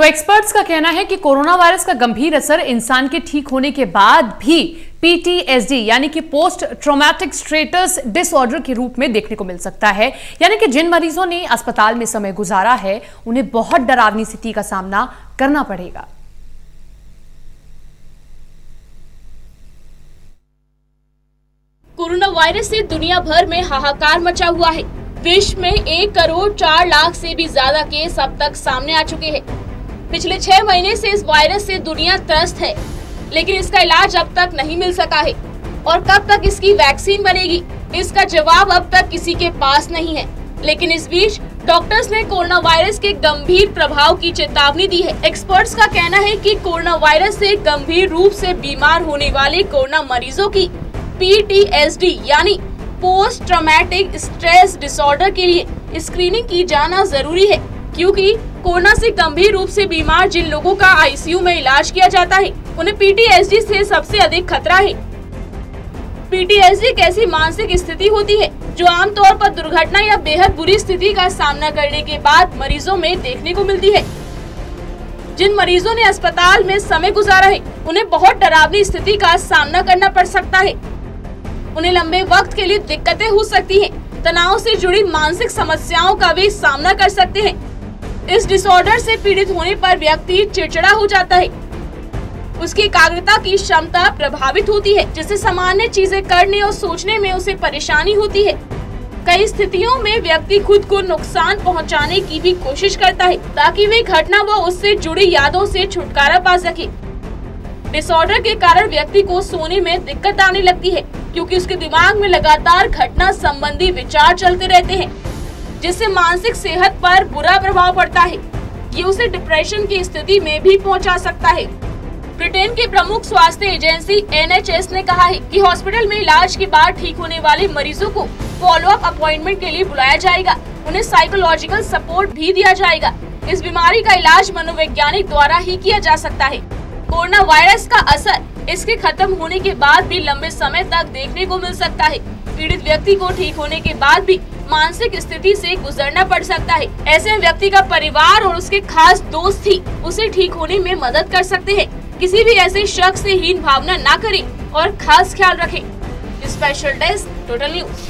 तो एक्सपर्ट्स का कहना है कि कोरोना वायरस का गंभीर असर इंसान के ठीक होने के बाद भी पीटीएसडी यानी कि पोस्ट ट्रोमैटिक स्ट्रेटस डिसऑर्डर के रूप में देखने को मिल सकता है। यानी कि जिन मरीजों ने अस्पताल में समय गुजारा है, उन्हें बहुत डरावनी स्थिति का सामना करना पड़ेगा। कोरोना वायरस से दुनिया भर में हाहाकार मचा हुआ है। विश्व में एक करोड़ चार लाख से भी ज़्यादा केस अब तक सामने आ चुके हैं। पिछले छह महीने से इस वायरस से दुनिया त्रस्त है, लेकिन इसका इलाज अब तक नहीं मिल सका है। और कब तक इसकी वैक्सीन बनेगी, इसका जवाब अब तक किसी के पास नहीं है। लेकिन इस बीच, डॉक्टर्स ने कोरोना वायरस के गंभीर प्रभाव की चेतावनी दी है। एक्सपर्ट्स का कहना है कि कोरोना वायरस से गंभीर रूप से बीमार होने वाले कोरोना मरीजों की पीटीएसडी यानी पोस्ट ट्रोमेटिक स्ट्रेस डिसऑर्डर के लिए स्क्रीनिंग की जाना ज़रूरी है। क्योंकि कोरोना से गंभीर रूप से बीमार जिन लोगों का आईसीयू में इलाज किया जाता है उन्हें पीटीएसडी से सबसे अधिक खतरा है। पीटीएसडी एक ऐसी मानसिक स्थिति होती है जो आमतौर पर दुर्घटना या बेहद बुरी स्थिति का सामना करने के बाद मरीजों में देखने को मिलती है। जिन मरीजों ने अस्पताल में समय गुजारा है उन्हें बहुत डरावनी स्थिति का सामना करना पड़ सकता है। उन्हें लंबे वक्त के लिए दिक्कतें हो सकती हैं, तनाव से जुड़ी मानसिक समस्याओं का भी सामना कर सकते हैं। इस डिसऑर्डर से पीड़ित होने पर व्यक्ति चिड़चिड़ा हो जाता है। उसकी एकाग्रता की क्षमता प्रभावित होती है, जिससे सामान्य चीज़ें करने और सोचने में उसे परेशानी होती है। कई स्थितियों में व्यक्ति खुद को नुकसान पहुँचाने की भी कोशिश करता है, ताकि वे घटना व उससे जुड़ी यादों से छुटकारा पा सके। डिसऑर्डर के कारण व्यक्ति को सोने में दिक्कत आने लगती है, क्योंकि उसके दिमाग में लगातार घटना संबंधी विचार चलते रहते हैं। जिससे मानसिक सेहत पर बुरा प्रभाव पड़ता है। ये उसे डिप्रेशन की स्थिति में भी पहुँचा सकता है। ब्रिटेन की प्रमुख स्वास्थ्य एजेंसी एनएचएस ने कहा है कि हॉस्पिटल में इलाज के बाद ठीक होने वाले मरीजों को फॉलो अप अपॉइंटमेंट के लिए बुलाया जाएगा। उन्हें साइकोलॉजिकल सपोर्ट भी दिया जाएगा। इस बीमारी का इलाज मनोवैज्ञानिक द्वारा ही किया जा सकता है। कोरोना वायरस का असर इसके खत्म होने के बाद भी लंबे समय तक देखने को मिल सकता है। पीड़ित व्यक्ति को ठीक होने के बाद भी मानसिक स्थिति से गुजरना पड़ सकता है। ऐसे व्यक्ति का परिवार और उसके खास दोस्त ही उसे ठीक होने में मदद कर सकते हैं। किसी भी ऐसे शख्स से हीन भावना न करें और खास ख्याल रखें। Special desk total news